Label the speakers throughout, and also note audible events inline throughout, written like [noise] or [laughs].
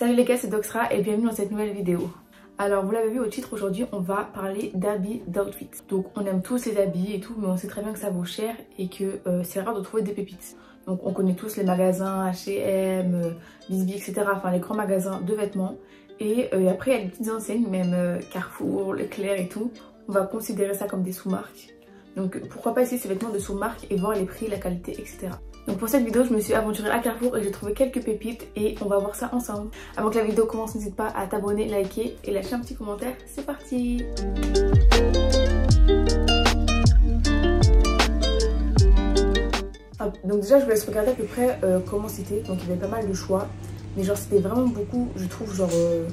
Speaker 1: Salut les gars, c'est Doxra et bienvenue dans cette nouvelle vidéo. Alors vous l'avez vu au titre, aujourd'hui on va parler d'habits, d'outfits. Donc on aime tous les habits et tout, mais on sait très bien que ça vaut cher et que euh, c'est rare de trouver des pépites. Donc on connaît tous les magasins H&M, Bisbee, etc. Enfin les grands magasins de vêtements. Et euh, après il y a des petites enseignes, même Carrefour, Leclerc et tout. On va considérer ça comme des sous-marques. Donc pourquoi pas essayer ces vêtements de sous-marque et voir les prix, la qualité, etc. Donc pour cette vidéo, je me suis aventurée à Carrefour et j'ai trouvé quelques pépites et on va voir ça ensemble. Avant que la vidéo commence, n'hésite pas à t'abonner, liker et lâcher un petit commentaire. C'est parti Donc déjà, je vous laisse regarder à peu près euh, comment c'était. Donc il y avait pas mal de choix. Mais genre c'était vraiment beaucoup, je trouve, genre euh,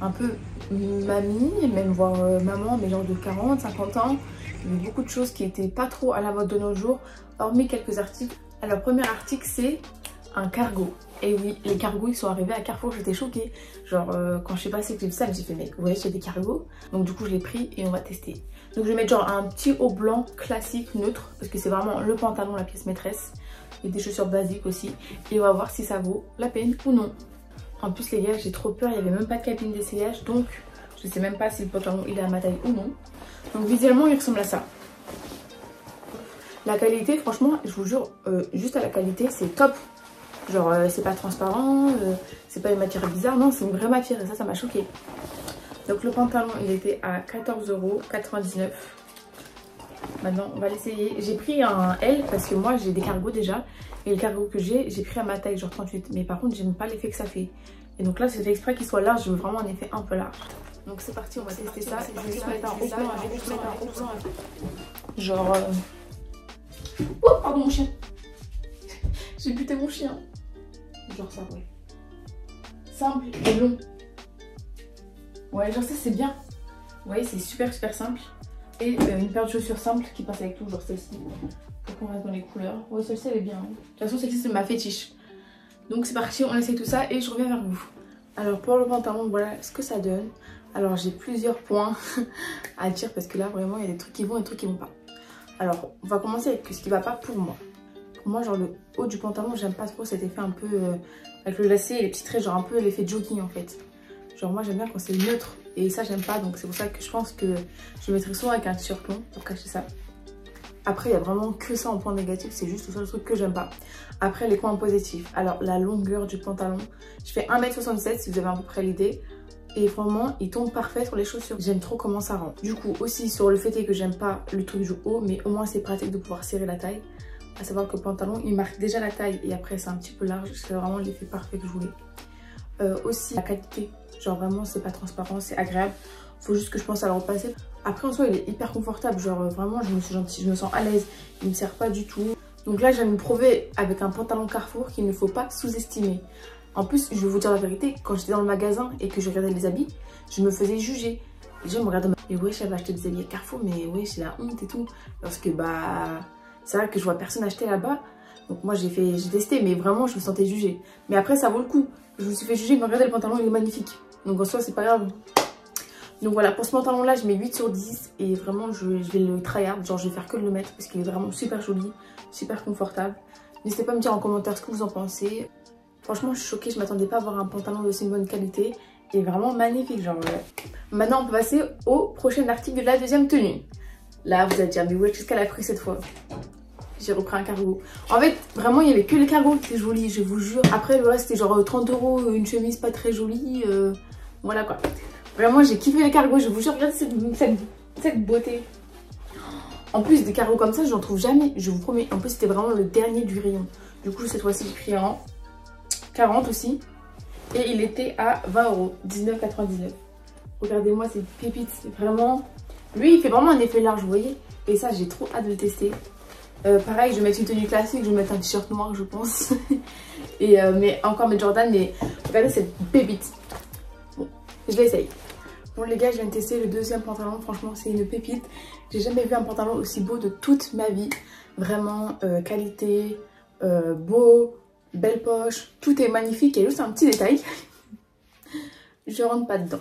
Speaker 1: un peu mamie, même voire euh, maman, mais genre de 40, 50 ans. Il y avait beaucoup de choses qui étaient pas trop à la mode de nos jours, hormis quelques articles alors, premier article, c'est un cargo. Et oui, les cargos, ils sont arrivés à Carrefour, j'étais choquée. Genre, euh, quand je suis passée que j'ai vu j'ai fait, mais vous voyez, c'est des cargos. Donc, du coup, je l'ai pris et on va tester. Donc, je vais mettre genre un petit haut blanc classique, neutre, parce que c'est vraiment le pantalon, la pièce maîtresse. Et des chaussures basiques aussi. Et on va voir si ça vaut la peine ou non. En plus, les gars, j'ai trop peur, il n'y avait même pas de cabine d'essayage. Donc, je sais même pas si le pantalon, il est à ma taille ou non. Donc, visuellement, il ressemble à ça. La qualité, franchement, je vous jure, euh, juste à la qualité, c'est top. Genre, euh, c'est pas transparent, euh, c'est pas une matière bizarre, non, c'est une vraie matière et ça, ça m'a choqué. Donc le pantalon, il était à 14,99€. Maintenant, on va l'essayer. J'ai pris un L parce que moi, j'ai des cargos déjà. Et le cargo que j'ai, j'ai pris à ma taille, genre 38. Mais par contre, j'aime pas l'effet que ça fait. Et donc là, c'est fait exprès qu'il soit large. Je veux vraiment un effet un peu large. Donc c'est parti, on va tester ça. Je vais juste mettre un haut. Genre... Oh, pardon mon chien. J'ai buté mon chien. Genre ça, ouais. Simple et long. Ouais, genre ça, c'est bien. Vous voyez, c'est super, super simple. Et euh, une paire de chaussures simples qui passe avec tout, genre celle-ci. Pour qu'on reste dans les couleurs. Ouais, celle-ci, elle est bien. De toute façon, celle-ci, c'est ma fétiche. Donc c'est parti, on essaye tout ça et je reviens vers vous. Alors pour le pantalon, voilà ce que ça donne. Alors j'ai plusieurs points [laughs] à dire parce que là vraiment il y a des trucs qui vont et des trucs qui vont pas. Alors, on va commencer avec ce qui va pas pour moi. Pour moi, genre le haut du pantalon, j'aime pas trop cet effet un peu euh, avec le lacet et les petits traits, genre un peu l'effet jogging en fait. Genre moi j'aime bien quand c'est neutre et ça j'aime pas donc c'est pour ça que je pense que je mettrai souvent avec un long pour cacher ça. Après il y a vraiment que ça en point négatif, c'est juste le seul truc que j'aime pas. Après les points positifs, alors la longueur du pantalon, je fais 1m67 si vous avez à peu près l'idée. Et vraiment, il tombe parfait sur les chaussures. J'aime trop comment ça rend. Du coup, aussi sur le fait que j'aime pas le truc du haut, mais au moins c'est pratique de pouvoir serrer la taille. À savoir que le pantalon, il marque déjà la taille et après c'est un petit peu large. C'est vraiment l'effet parfait que je voulais. Euh, aussi, la qualité. Genre vraiment, c'est pas transparent, c'est agréable. Faut juste que je pense à le repasser. Après, en soi, il est hyper confortable. Genre vraiment, je me, suis gentille, je me sens à l'aise. Il me sert pas du tout. Donc là, je me prouver avec un pantalon Carrefour qu'il ne faut pas sous-estimer. En plus, je vais vous dire la vérité, quand j'étais dans le magasin et que je regardais les habits, je me faisais juger. Les gens me regardaient, et ouais, j'avais acheté des habits à Carrefour, mais ouais, j'ai la honte et tout. Parce que bah, c'est vrai que je vois personne acheter là-bas. Donc moi, j'ai fait, j'ai testé, mais vraiment, je me sentais jugée. Mais après, ça vaut le coup. Je me suis fait juger, mais regardez, le pantalon, il est magnifique. Donc en soi, c'est pas grave. Donc voilà, pour ce pantalon-là, je mets 8 sur 10. Et vraiment, je, vais le tryhard. Genre, je vais faire que le mettre parce qu'il est vraiment super joli, super confortable. N'hésitez pas à me dire en commentaire ce que vous en pensez. Franchement, je suis choquée, je m'attendais pas à avoir un pantalon d'aussi bonne qualité. Et vraiment magnifique, genre. Maintenant, on peut passer au prochain article de la deuxième tenue. Là, vous allez dire, mais ouais, qu'est-ce qu'elle a pris cette fois? J'ai repris un cargo. En fait, vraiment, il y avait que les cargos qui étaient jolis, je vous jure. Après, le reste, c'était genre 30 euros, une chemise pas très jolie. Euh, voilà quoi. Vraiment, j'ai kiffé les cargos, je vous jure, regardez cette, beauté. En plus, des cargos comme ça, je n'en trouve jamais, je vous promets. En plus, c'était vraiment le dernier du rayon. Du coup, cette fois-ci, j'ai pris 40 aussi. Et il était à 20 euros, 19,99. Regardez-moi ces pépites, c'est vraiment... Lui, il fait vraiment un effet large, vous voyez Et ça, j'ai trop hâte de le tester. Euh, pareil, je vais mettre une tenue classique, je vais mettre un t-shirt noir, je pense. [laughs] Et euh, mais encore mes Jordan, mais regardez cette pépite. Bon, je l'essaye. Bon les gars, je viens de tester le deuxième pantalon. Franchement, c'est une pépite. J'ai jamais vu un pantalon aussi beau de toute ma vie. Vraiment, euh, qualité, beau, belle poche, tout est magnifique. Il y a juste un petit détail. je rentre pas dedans.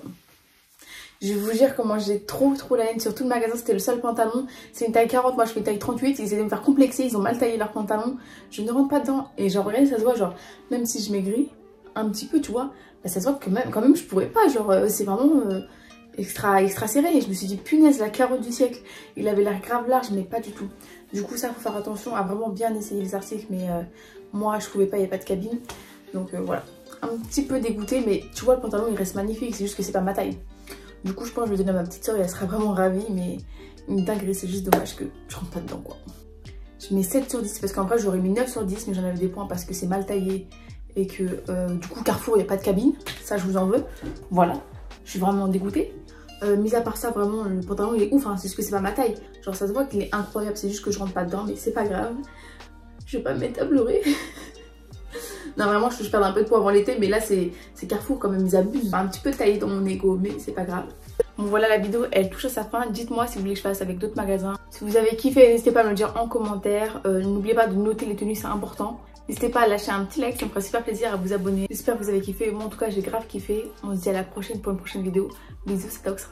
Speaker 1: Je vais vous dire comment j'ai trop trop la haine sur tout le magasin. C'était le seul pantalon. C'est une taille 40, moi je fais une taille 38. Ils essaient de me faire complexer, ils ont mal taillé leur pantalon. Je ne rentre pas dedans. Et genre, regardez, ça se voit, genre, même si je maigris, un petit peu, tu vois, bah, ça se voit que quand même, je pourrais pas. Genre, euh, c'est vraiment euh, extra, extra serré. Et je me suis dit, punaise, la carotte du siècle. Il avait l'air grave large, mais pas du tout. Du coup, ça, faut faire attention à vraiment bien essayer les articles. Mais euh, moi, je pouvais pas, il n'y a pas de cabine. Donc voilà, un petit peu dégoûté, mais tu vois, le pantalon, il reste magnifique. C'est juste que c'est pas ma taille. Du coup, je pense que je vais donner à ma petite soeur et elle sera vraiment ravie. Mais une dinguerie, c'est juste dommage que je rentre pas dedans, quoi. Je mets 7 sur 10 parce qu'en vrai, j'aurais mis 9 sur 10, mais j'en avais des points parce que c'est mal taillé et que euh, du coup, Carrefour, il n'y a pas de cabine. Ça, je vous en veux. Voilà, je suis vraiment dégoûtée. Euh, mis à part ça, vraiment, le pantalon, il est ouf. Hein. C'est juste que c'est pas ma taille. Genre, ça se voit qu'il est incroyable. C'est juste que je rentre pas dedans, mais c'est pas grave. Je vais pas me [laughs] non, vraiment, je, je perds un peu de poids avant l'été, mais là, c'est Carrefour quand même. Ils abusent. Un petit peu taillé dans mon ego, mais c'est pas grave. Bon voilà la vidéo elle touche à sa fin. Dites-moi si vous voulez que je fasse avec d'autres magasins. Si vous avez kiffé n'hésitez pas à me le dire en commentaire. Euh, n'oubliez pas de noter les tenues c'est important. N'hésitez pas à lâcher un petit like, ça me ferait super plaisir à vous abonner. J'espère que vous avez kiffé. Moi en tout cas j'ai grave kiffé. On se dit à la prochaine pour une prochaine vidéo. Bisous c'est Tox.